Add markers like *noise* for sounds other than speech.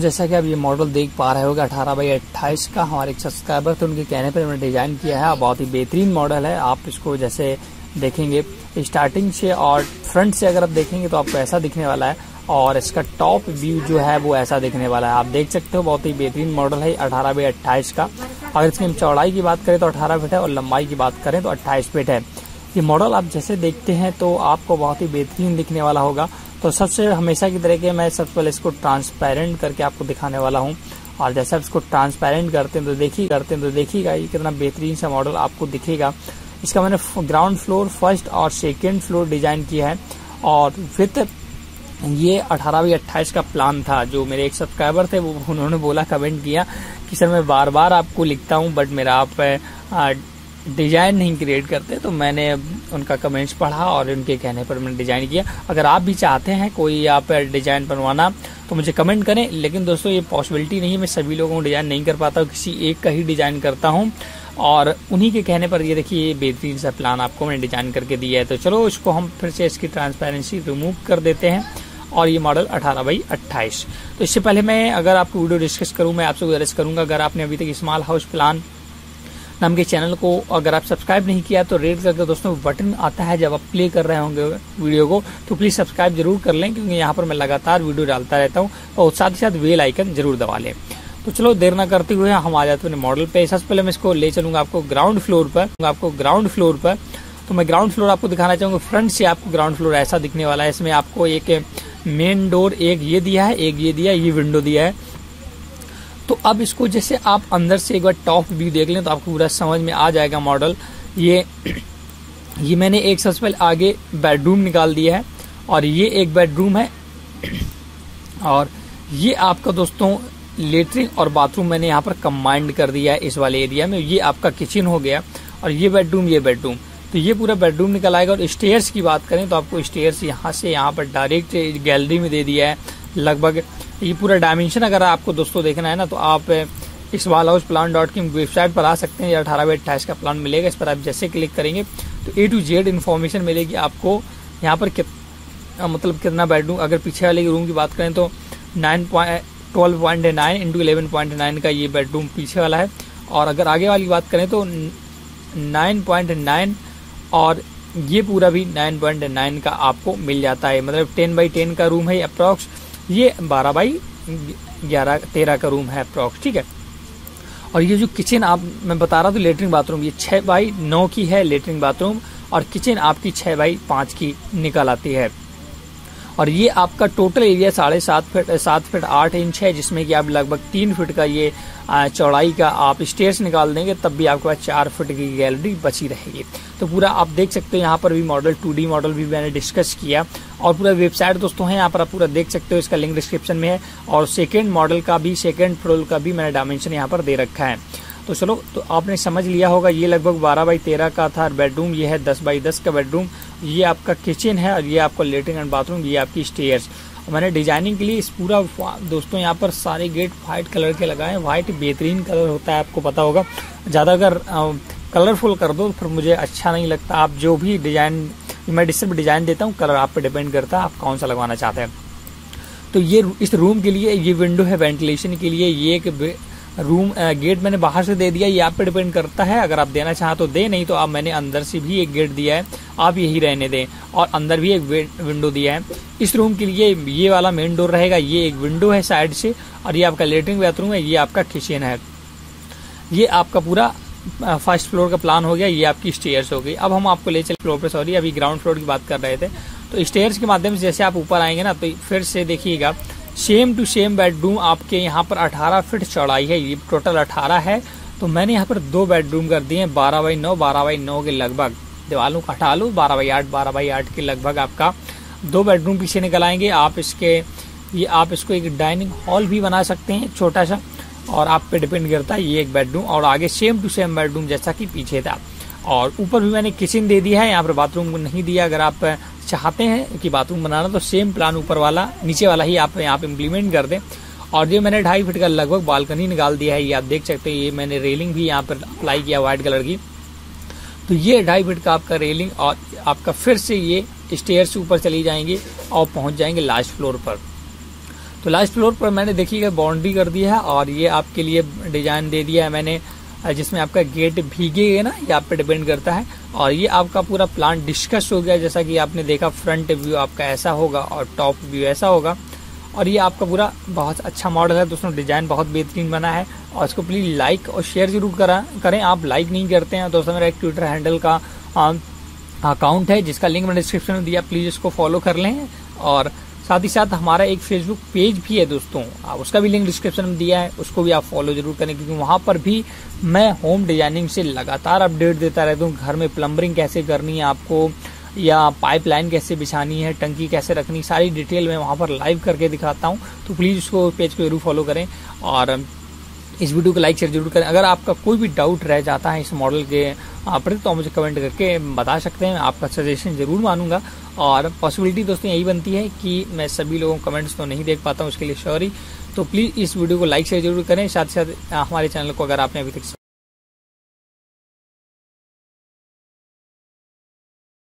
जैसा कि आप ये मॉडल देख पा रहे होगा, अठारह बाई अट्ठाईस का हमारे एक सब्सक्राइबर थे, उनके कहने पर उन्होंने डिज़ाइन किया है। और बहुत ही बेहतरीन मॉडल है। आप इसको जैसे देखेंगे स्टार्टिंग से और फ्रंट से अगर आप देखेंगे तो आपको ऐसा दिखने वाला है और इसका टॉप व्यू जो है वो ऐसा दिखने वाला है। आप देख सकते हो, बहुत ही बेहतरीन मॉडल है अठारह बाई अट्ठाईस का। अगर इसकी हम चौड़ाई की बात करें तो अठारह फीट है और लंबाई की बात करें तो अट्ठाईस फीट है। ये मॉडल आप जैसे देखते हैं तो आपको बहुत ही बेहतरीन दिखने वाला होगा। तो सबसे हमेशा की तरह के मैं सबसे पहले इसको ट्रांसपेरेंट करके आपको दिखाने वाला हूँ। और जैसे आप इसको ट्रांसपेरेंट करते हैं तो देखिए करते हैं तो देखिएगा ये कितना बेहतरीन सा मॉडल आपको दिखेगा। इसका मैंने ग्राउंड फ्लोर फ़र्स्ट और सेकेंड फ्लोर डिज़ाइन किया है। और विथ ये अठारह बाई अट्ठाईस का प्लान था, जो मेरे एक सब्सक्राइबर थे, वो उन्होंने बोला कमेंट किया कि, सर, मैं बार बार आपको लिखता हूँ बट मेरा आप डिज़ाइन नहीं क्रिएट करते तो मैंने उनका कमेंट्स पढ़ा और उनके कहने पर मैंने डिज़ाइन किया। अगर आप भी चाहते हैं कोई आप डिज़ाइन बनवाना तो मुझे कमेंट करें। लेकिन दोस्तों, ये पॉसिबिलिटी नहीं है, मैं सभी लोगों को डिज़ाइन नहीं कर पाता हूँ किसी एक का ही डिज़ाइन करता हूँ। और उन्हीं के कहने पर ये देखिए, ये बेहतरीन सा प्लान आपको मैंने डिज़ाइन करके दिया है। तो चलो, इसको हम फिर से इसकी ट्रांसपेरेंसी रिमूव कर देते हैं। और ये मॉडल 18 बाई 28 तो इससे पहले मैं, अगर आपको वीडियो डिस्कस करूँ, मैं आपसे गुजारिश करूँगा, अगर आपने अभी तक स्मॉल हाउस प्लान नाम के चैनल को अगर आप सब्सक्राइब नहीं किया तो रेड करके दोस्तों बटन आता है जब आप प्ले कर रहे होंगे वीडियो को तो प्लीज़ सब्सक्राइब ज़रूर कर लें, क्योंकि यहाँ पर मैं लगातार वीडियो डालता रहता हूँ और साथ ही साथ वेल आइकन ज़रूर दबा लें। तो चलो देर ना करते हुए हम आ जाते हैं मॉडल पे। सबसे पहले मैं इसको ले चलूँगा आपको ग्राउंड फ्लोर पर। आपको ग्राउंड फ्लोर पर। तो मैं ग्राउंड फ्लोर आपको दिखाना चाहूँगा। फ्रंट से आपको ग्राउंड फ्लोर ऐसा दिखने वाला है। इसमें आपको एक मेन डोर एक ये दिया है, एक ये दिया है, ये विंडो दिया है। तो अब इसको जैसे आप अंदर से एक बार टॉप व्यू देख लें तो आपको पूरा समझ में आ जाएगा मॉडल ये *clears throat* ये मैंने एक सबसे पहले आगे बेडरूम निकाल दिया है, और ये एक बेडरूम है। *clears throat* और ये आपका दोस्तों लेटरिन और बाथरूम मैंने यहाँ पर कम्बाइंड कर दिया है इस वाले एरिया में। ये आपका किचन हो गया, और ये बेडरूम ये बेडरूम तो ये पूरा बेडरूम निकल आएगा, और स्टेयर्स की बात करें तो आपको स्टेयर्स यहाँ से यहाँ पर डायरेक्ट गैलरी में दे दिया है। लगभग ये पूरा डायमेंशन अगर आपको दोस्तों देखना है ना तो आप इस वाल हाउस प्लान डॉट की वेबसाइट पर आ सकते हैं या अठारह बाई अट्ठाईस का प्लान मिलेगा। इस पर आप जैसे क्लिक करेंगे तो ए टू जेड इन्फॉर्मेशन मिलेगी आपको। यहाँ पर कित, मतलब कितना बेडरूम अगर पीछे वाले रूम की बात करें तो nine point twelve point nine into eleven point nine का ये बेडरूम पीछे वाला है। और अगर आगे वाली बात करें तो नाइन पॉइंट नाइन और ये पूरा भी 9.9 का आपको मिल जाता है। मतलब टेन बाई 10 का रूम है अप्रॉक्स ये 12 बाई 11 13 का रूम है अप्रॉक्स ठीक है? और ये जो किचन आप, मैं बता रहा था लेटरिन बाथरूम ये 6 बाई 9 की है लेटरिन बाथरूम और किचन आपकी 6 बाई 5 की निकल आती है। और ये आपका टोटल एरिया साढ़े सात फीट सात फीट आठ इंच है, जिसमें कि आप लगभग तीन फीट का ये चौड़ाई का आप स्टेयर्स निकाल देंगे, तब भी आपके पास चार फीट की गैलरी बची रहेगी। तो पूरा आप देख सकते हो, यहाँ पर भी मॉडल टू मॉडल भी मैंने डिस्कस किया। और पूरा वेबसाइट दोस्तों है, यहाँ पर आप पूरा देख सकते हो, इसका लिंक डिस्क्रिप्शन में है। और सेकेंड मॉडल का भी सेकेंड फ्लोर का भी मैंने डायमेंशन यहाँ पर दे रखा है। तो चलो तो आपने समझ लिया होगा, ये लगभग 12 बाई 13 का था बेडरूम ये है 10 बाई 10 का बेडरूम ये आपका किचन है और ये आपका लेटरिन एंड बाथरूम ये आपकी स्टेयर्स मैंने डिज़ाइनिंग के लिए इस पूरा दोस्तों यहाँ पर सारे गेट व्हाइट कलर के लगाए। व्हाइट बेहतरीन कलर होता है, आपको पता होगा। ज़्यादा अगर कलरफुल कर दो, फिर मुझे अच्छा नहीं लगता। आप जो भी डिज़ाइन, मैं सिर्फ़ डिज़ाइन देता हूँ, कलर आप पे डिपेंड करता है, आप कौन सा लगवाना चाहते हैं। तो ये इस रूम के लिए ये विंडो है वेंटिलेशन के लिए ये एक रूम गेट मैंने बाहर से दे दिया, ये आप पे डिपेंड करता है। अगर आप देना चाहें तो दे, नहीं तो आप मैंने अंदर से भी एक गेट दिया है, आप यही रहने दें। और अंदर भी एक विंडो दिया है। इस रूम के लिए ये वाला मेन डोर रहेगा, ये एक विंडो है साइड से, और ये आपका लेटरिन बाथरूम है, ये आपका किचन है। ये आपका पूरा फ़र्स्ट फ्लोर का प्लान हो गया, ये आपकी स्टेयर्स हो गई। अब हम आपको ले चले फ्लोर पे सॉरी अभी ग्राउंड फ्लोर की बात कर रहे थे। तो स्टेयर्स के माध्यम से जैसे आप ऊपर आएँगे ना तो फिर से देखिएगा सेम टू सेम बेडरूम आपके यहाँ पर 18 फीट चौड़ाई है, ये टोटल 18 है। तो मैंने यहाँ पर दो बेडरूम कर दिए हैं, बारह बाई नौ, बारह बाई नौ के लगभग। दीवालों को हटा लो, बारह बाई आठ, बारह बाई आठ के लगभग आपका दो बेडरूम पीछे निकल आएँगे। आप इसके, ये आप इसको एक डाइनिंग हॉल भी बना सकते हैं, छोटा सा। और आप पे डिपेंड करता है ये एक बेडरूम और आगे सेम टू सेम बेडरूम जैसा कि पीछे था। और ऊपर भी मैंने किचन दे दिया है, यहाँ पर बाथरूम नहीं दिया। अगर आप चाहते हैं कि बाथरूम बनाना तो सेम प्लान ऊपर वाला, नीचे वाला ही आप यहाँ पे इम्प्लीमेंट कर दें। और ये मैंने ढाई फीट का लगभग बालकनी निकाल दिया है, ये आप देख सकते हैं, ये मैंने रेलिंग भी यहाँ पर अप्लाई किया व्हाइट कलर की। तो ये ढाई फीट का आपका रेलिंग और आपका फिर से ये स्टेयर से ऊपर चली जाएँगे और पहुँच जाएँगे लास्ट फ्लोर पर। तो लास्ट फ्लोर पर मैंने देखिएगा बाउंड्री कर दिया है और ये आपके लिए डिज़ाइन दे दिया है मैंने जिसमें आपका गेट भीगेगा ना, ये आप पे डिपेंड करता है। और ये आपका पूरा प्लान डिस्कस हो गया, जैसा कि आपने देखा फ्रंट व्यू आपका ऐसा होगा और टॉप व्यू ऐसा होगा। और ये आपका पूरा बहुत अच्छा मॉडल है दोस्तों डिज़ाइन बहुत बेहतरीन बना है। और इसको प्लीज़ लाइक और शेयर ज़रूर करा, करें। आप लाइक नहीं करते हैं दोस्तों मेरा एक ट्विटर हैंडल का अकाउंट है, जिसका लिंक मैंने डिस्क्रिप्शन में दिया प्लीज़ इसको फॉलो कर लें। और साथ ही साथ हमारा एक फेसबुक पेज भी है दोस्तों। उसका भी लिंक डिस्क्रिप्शन में दिया है, उसको भी आप फॉलो ज़रूर करें, क्योंकि वहाँ पर भी मैं होम डिज़ाइनिंग से लगातार अपडेट देता रहता हूँ। घर में प्लम्बरिंग कैसे करनी है आपको, या पाइपलाइन कैसे बिछानी है, टंकी कैसे रखनी सारी डिटेल मैं वहाँ पर लाइव करके दिखाता हूँ। तो प्लीज़ उसको पेज को ज़रूर फॉलो करें। और इस वीडियो को लाइक शेयर ज़रूर करें। अगर आपका कोई भी डाउट रह जाता है इस मॉडल के प्रति तो मुझे कमेंट करके बता सकते हैं। आपका सजेशन ज़रूर मानूँगा। और पॉसिबिलिटी दोस्तों यही बनती है कि मैं सभी लोगों कमेंट्स तो नहीं देख पाता हूँ, उसके लिए सॉरी तो प्लीज़ इस वीडियो को लाइक शेयर ज़रूर करें। साथ साथ हमारे चैनल को अगर आपने अभी तक